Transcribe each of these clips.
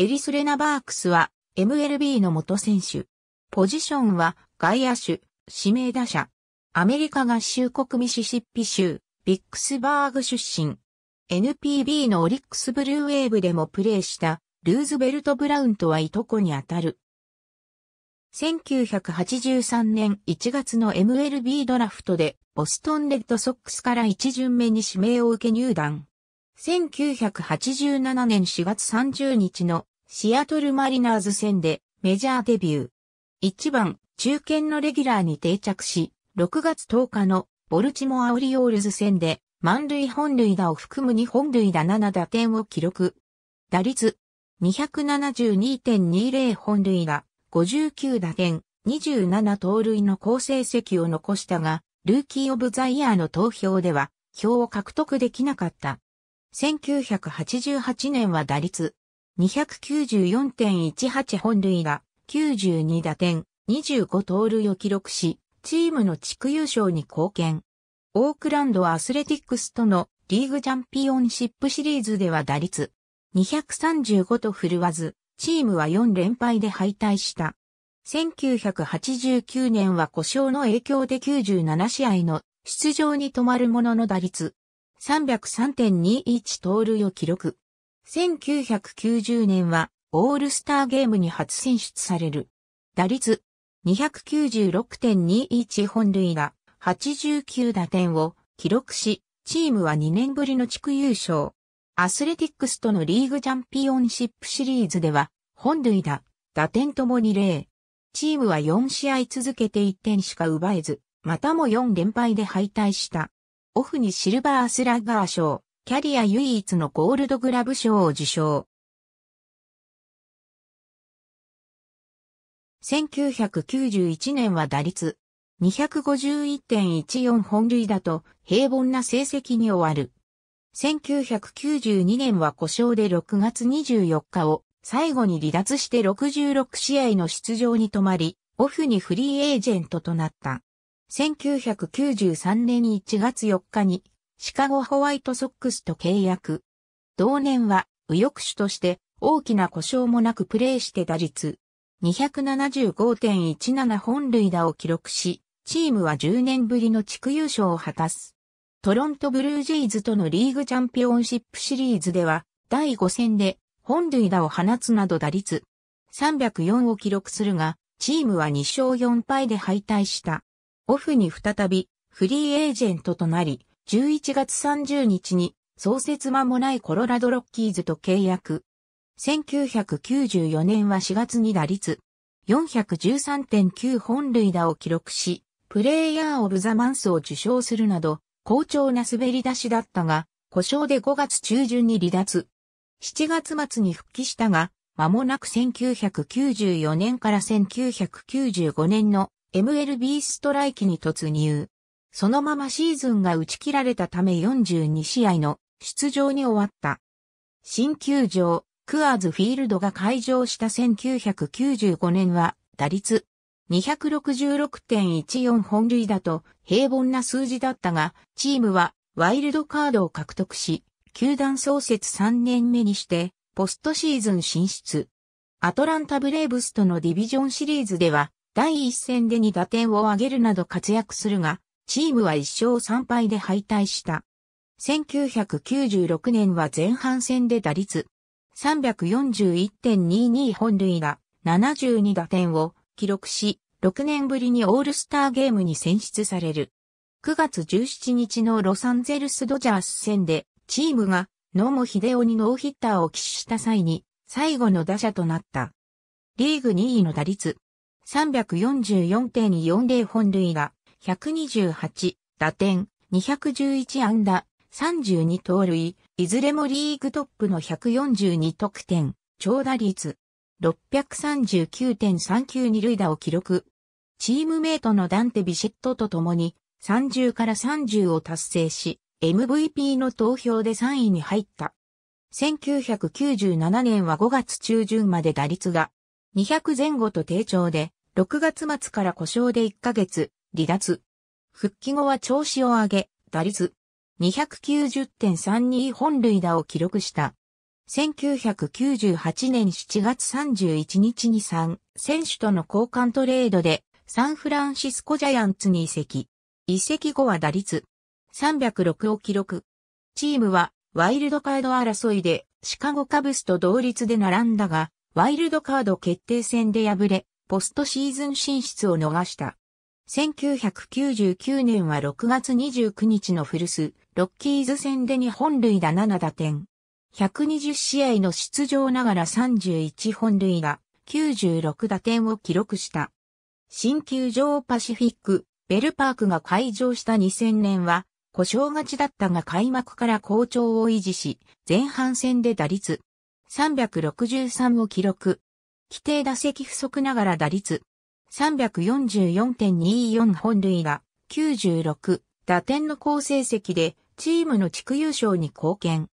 エリス・レナ・バークスは MLB の元選手。ポジションは外野手、指名打者。アメリカ合衆国ミシシッピ州、ビックスバーグ出身。NPB のオリックスブルーウェーブでもプレーしたルーズベルト・ブラウンとはいとこにあたる。1983年1月の MLB ドラフトでボストンレッドソックスから1巡目に指名を受け入団。1987年4月30日のシアトルマリナーズ戦でメジャーデビュー。1番中堅のレギュラーに定着し、6月10日のボルチモアオリオールズ戦で満塁本塁打を含む2本塁打7打点を記録。打率272.20本塁打、59打点、27盗塁の好成績を残したが、ルーキーオブザイヤーの投票では票を獲得できなかった。1988年は打率294.18本塁打、92打点、25盗塁を記録し、チームの地区優勝に貢献。オークランドアスレティックスとのリーグチャンピオンシップシリーズでは打率235と振るわず、チームは4連敗で敗退した。1989年は故障の影響で97試合の出場に止まるものの打率303.21盗塁を記録。1990年はオールスターゲームに初選出される。打率296.21本塁打89打点を記録し、チームは2年ぶりの地区優勝。アスレティックスとのリーグチャンピオンシップシリーズでは、本塁打、打点ともに0。チームは4試合続けて1点しか奪えず、またも4連敗で敗退した。オフにシルバースラッガー賞、キャリア唯一のゴールドグラブ賞を受賞。1991年は打率251.14本塁打と平凡な成績に終わる。1992年は故障で6月24日を最後に離脱して66試合の出場に止まり、オフにフリーエージェントとなった。1993年1月4日にシカゴホワイトソックスと契約。同年は右翼手として大きな故障もなくプレーして打率275.17本塁打を記録し、チームは10年ぶりの地区優勝を果たす。トロントブルージェイズとのリーグチャンピオンシップシリーズでは第5戦で本塁打を放つなど打率304を記録するが、チームは2勝4敗で敗退した。オフに再びフリーエージェントとなり、11月30日に創設間もないコロラドロッキーズと契約。1994年は4月に打率413.9本塁打を記録し、プレイヤーオブザマンスを受賞するなど、好調な滑り出しだったが、故障で5月中旬に離脱。7月末に復帰したが、間もなく1994年から1995年の MLB ストライキに突入。そのままシーズンが打ち切られたため42試合の出場に終わった。新球場、クアーズフィールドが開場した1995年は、打率266.14本塁打と平凡な数字だったが、チームはワイルドカードを獲得し、球団創設3年目にして、ポストシーズン進出。アトランタブレーブスとのディビジョンシリーズでは、第一戦で2打点を挙げるなど活躍するが、チームは1勝3敗で敗退した。1996年は前半戦で打率341.22本塁打72打点を記録し、6年ぶりにオールスターゲームに選出される。9月17日のロサンゼルスドジャース戦で、チームが野茂秀夫にノーヒッターを喫した際に、最後の打者となった。リーグ2位の打率344.40本塁打128打点211安打32盗塁、いずれもリーグトップの142得点、長打率639.39二塁打を記録。チームメイトのダンテ・ビシットと共に30から30を達成し、MVP の投票で3位に入った。1997年は5月中旬まで打率が200前後と低調で、6月末から故障で1ヶ月、離脱。復帰後は調子を上げ、打率290.32本塁打を記録した。1998年7月31日に3選手との交換トレードでサンフランシスコジャイアンツに移籍。移籍後は打率306を記録。チームはワイルドカード争いでシカゴカブスと同率で並んだが、ワイルドカード決定戦で敗れ、ポストシーズン進出を逃した。1999年は6月29日のフルス、ロッキーズ戦で2本塁打7打点。120試合の出場ながら31本塁打、96打点を記録した。新球場パシフィック、ベルパークが開場した2000年は、故障がちだったが開幕から好調を維持し、前半戦で打率363を記録。規定打席不足ながら打率344.24本塁打96打点の好成績でチームの地区優勝に貢献。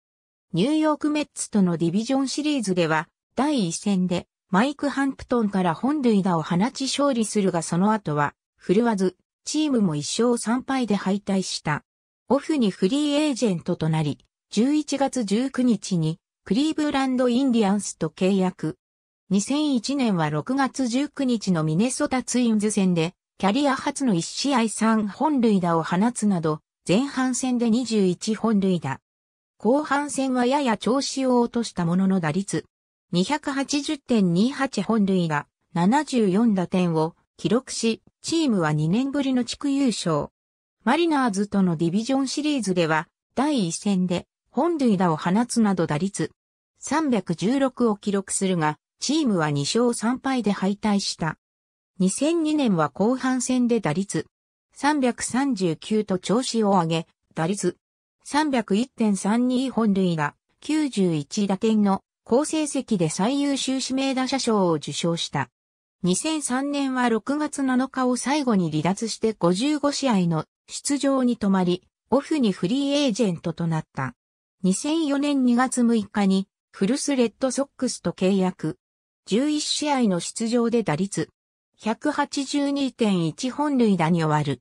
ニューヨークメッツとのディビジョンシリーズでは第一戦でマイク・ハンプトンから本塁打を放ち勝利するがその後は振るわずチームも一勝三敗で敗退した。オフにフリーエージェントとなり11月19日にクリーブランド・インディアンスと契約。2001年は6月19日のミネソタツインズ戦で、キャリア初の1試合3本塁打を放つなど、前半戦で21本塁打。後半戦はやや調子を落としたものの打率。280.28本塁打、74打点を記録し、チームは2年ぶりの地区優勝。マリナーズとのディビジョンシリーズでは、第1戦で本塁打を放つなど打率316を記録するが、チームは2勝3敗で敗退した。2002年は後半戦で打率339と調子を上げ、打率301.32本塁打91打点の好成績で最優秀指名打者賞を受賞した。2003年は6月7日を最後に離脱して55試合の出場に止まり、オフにフリーエージェントとなった。2004年2月6日にフルスレッドソックスと契約。11試合の出場で打率182.1本塁打に終わる。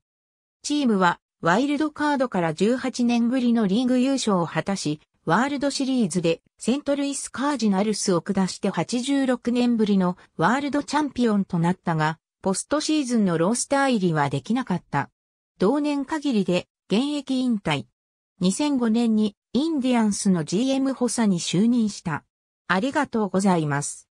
チームはワイルドカードから18年ぶりのリーグ優勝を果たし、ワールドシリーズでセントルイスカージナルスを下して86年ぶりのワールドチャンピオンとなったが、ポストシーズンのロースター入りはできなかった。同年限りで現役引退。2005年にインディアンスの GM 補佐に就任した。ありがとうございます。